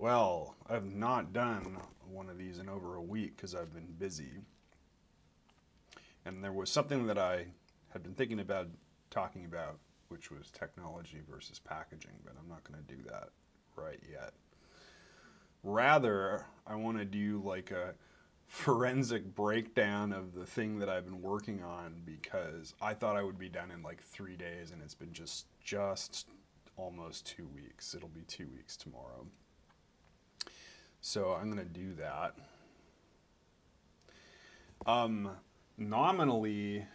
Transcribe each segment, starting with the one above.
Well, I've not done one of these in over a week because I've been busy. And there was something that I had been thinking about talking about, which was technology versus packaging, but I'm not going to do that right yet. Rather, I want to do like a forensic breakdown of the thing that I've been working on because I thought I would be done in like three days, and it's been just just almost two weeks. It'll be two weeks tomorrow. So I'm going to do that. Um, nominally,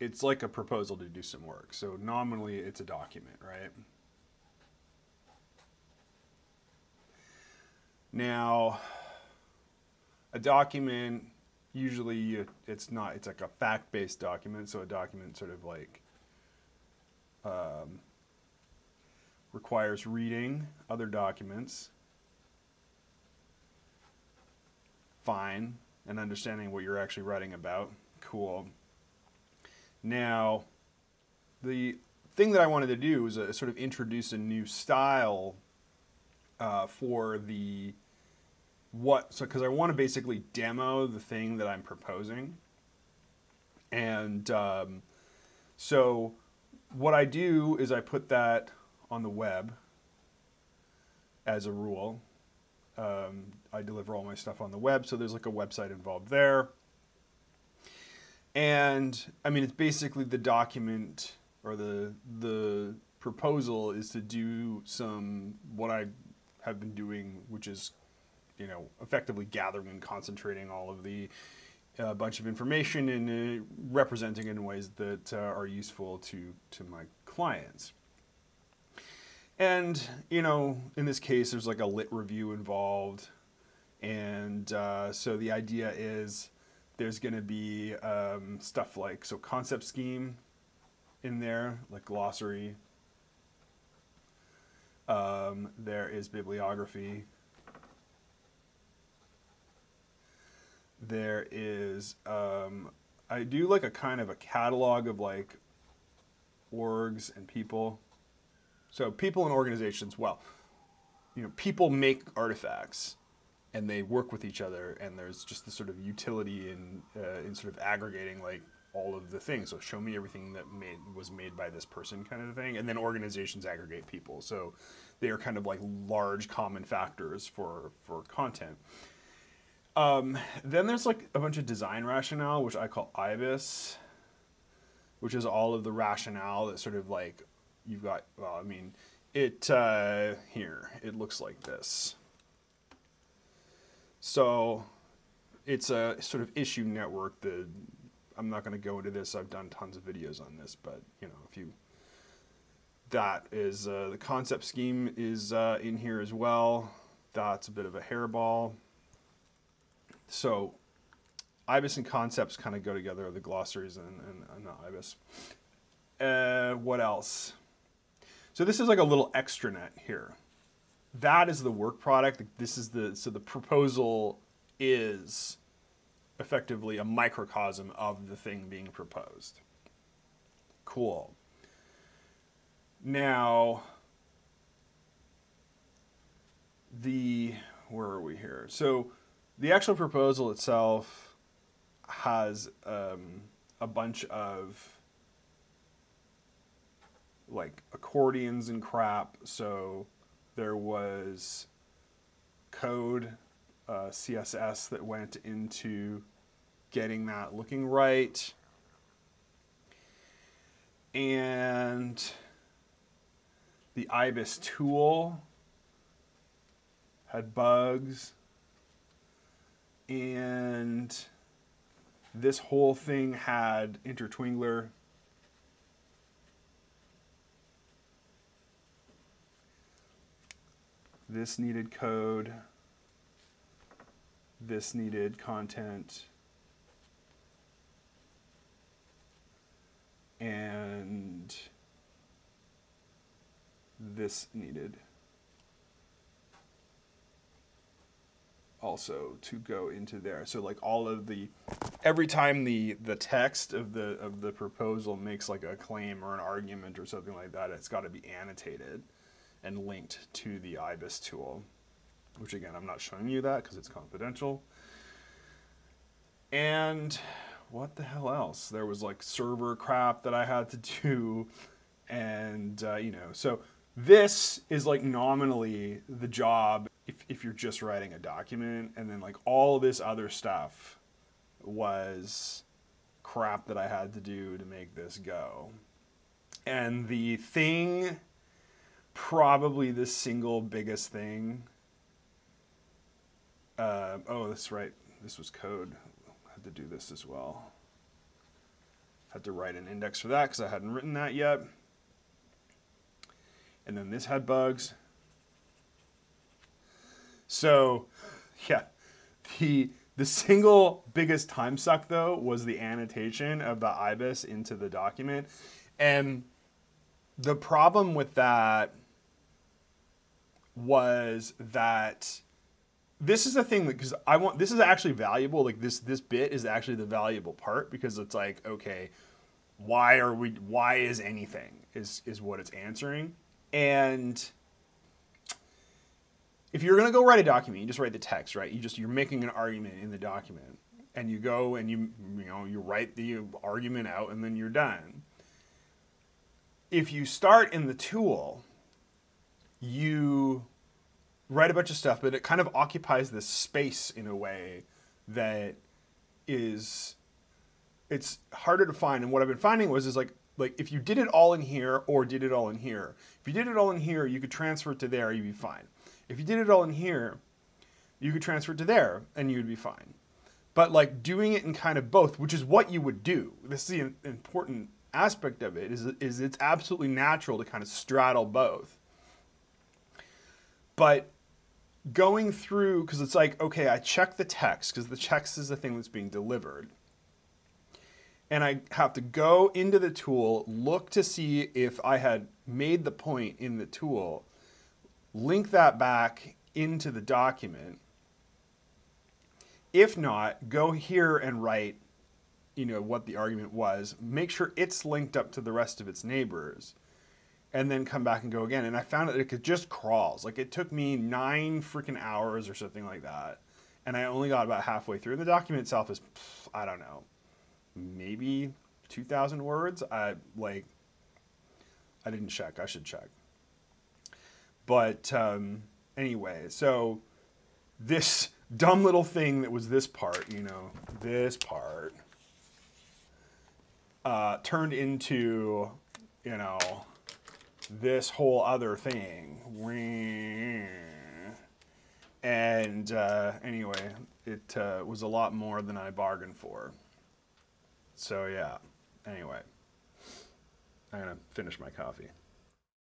it's like a proposal to do some work. So nominally, it's a document, right? Now, a document usually it's not it's like a fact-based document so a document sort of like um, requires reading other documents fine and understanding what you're actually writing about. Cool. Now the thing that i wanted to do was a, sort of introduce a new style uh, for the what so because I want to basically demo the thing that I'm proposing, and um, so what I do is I put that on the web as a rule. Um, I deliver all my stuff on the web, so there's like a website involved there. And I mean, it's basically the document or the the proposal is to do some what I have been doing, which is you know, effectively gathering and concentrating all of the uh, bunch of information and uh, representing it in ways that uh, are useful to to my clients. And you know, in this case, there's like a lit review involved, and uh, so the idea is there's going to be um, stuff like so concept scheme in there, like glossary. Um, there is bibliography there is um, I do like a kind of a catalog of like orgs and people. So people and organizations, well, you know, people make artifacts and they work with each other and there's just this sort of utility in uh, in sort of aggregating like all of the things. So show me everything that made was made by this person kind of thing. And then organizations aggregate people. So they are kind of like large common factors for for content. Um, then there's like a bunch of design rationale, which I call IBIS, which is all of the rationale that sort of like you've got. Well, I mean, it uh, here it looks like this. So it's a sort of issue network. The I'm not going to go into this. I've done tons of videos on this, but you know, if you that is uh, the concept scheme is uh, in here as well. That's a bit of a hairball. So IBIS and concepts kind of go together, the glossaries and, and, and the IBIS. Uh, what else? So this is like a little extranet here. That is the work product. This is the, so the proposal is effectively a microcosm of the thing being proposed. Cool. Now, the, where are we here? So the actual proposal itself has um, a bunch of like accordions and crap. So there was code, uh, CSS that went into getting that looking right. And the IBIS tool had bugs and this whole thing had intertwingler this needed code this needed content and this needed also to go into there. So like all of the every time the the text of the of the proposal makes like a claim or an argument or something like that, it's got to be annotated and linked to the IBIS tool. which again, I'm not showing you that because it's confidential. And what the hell else? There was like server crap that I had to do. And, uh, you know, so this is like nominally the job if, if you're just writing a document. And then like all this other stuff was crap that I had to do to make this go. And the thing, probably the single biggest thing. Uh, oh, that's right. This was code. I had to do this as well. Had to write an index for that because I hadn't written that yet. And then this had bugs. So, yeah, the the single biggest time suck though was the annotation of the IBIS into the document. And the problem with that was that this is the thing because I want this is actually valuable. Like this this bit is actually the valuable part because it's like okay, why are we? Why is anything is is what it's answering, and if you're gonna go write a document, you just write the text, right? You just you're making an argument in the document, and you go and you you know you write the argument out, and then you're done. If you start in the tool, you write a bunch of stuff, but it kind of occupies this space in a way that is it's harder to find. And what I've been finding was is like like if you did it all in here or did it all in here. If you did it all in here, you could transfer it to there, you'd be fine. If you did it all in here, you could transfer it to there and you'd be fine. But like doing it in kind of both, which is what you would do. This is the important aspect of it is is it's absolutely natural to kind of straddle both. But going through because it's like okay, I check the text because the text is the thing that's being delivered and I have to go into the tool, look to see if I had made the point in the tool, link that back into the document. If not, go here and write, you know, what the argument was. Make sure it's linked up to the rest of its neighbors, and then come back and go again. And I found that it could just crawls. Like it took me nine freaking hours or something like that, and I only got about halfway through. And the document itself is, I don't know, maybe 2,000 words. I like, I didn't check. I should check. But um, anyway, so this dumb little thing that was this part, you know, this part, uh, turned into, you know, this whole other thing. And uh, anyway, it uh, was a lot more than I bargained for. So yeah, anyway, I'm gonna finish my coffee.